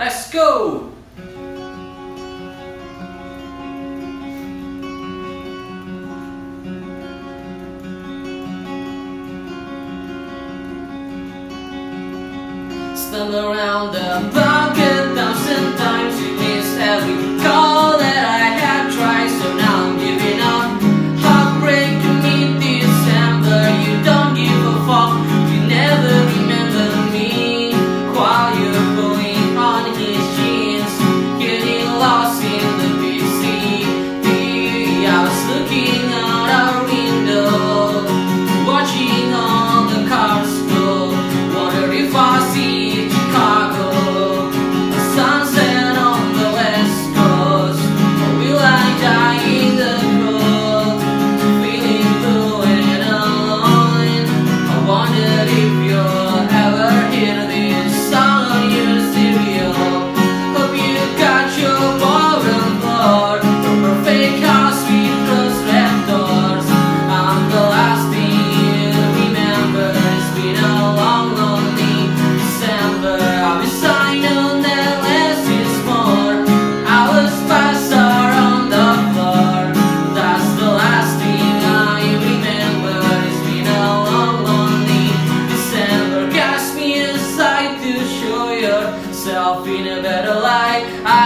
Let's go! Stand around the bucket thousand times, you miss every I'll feel a better life. I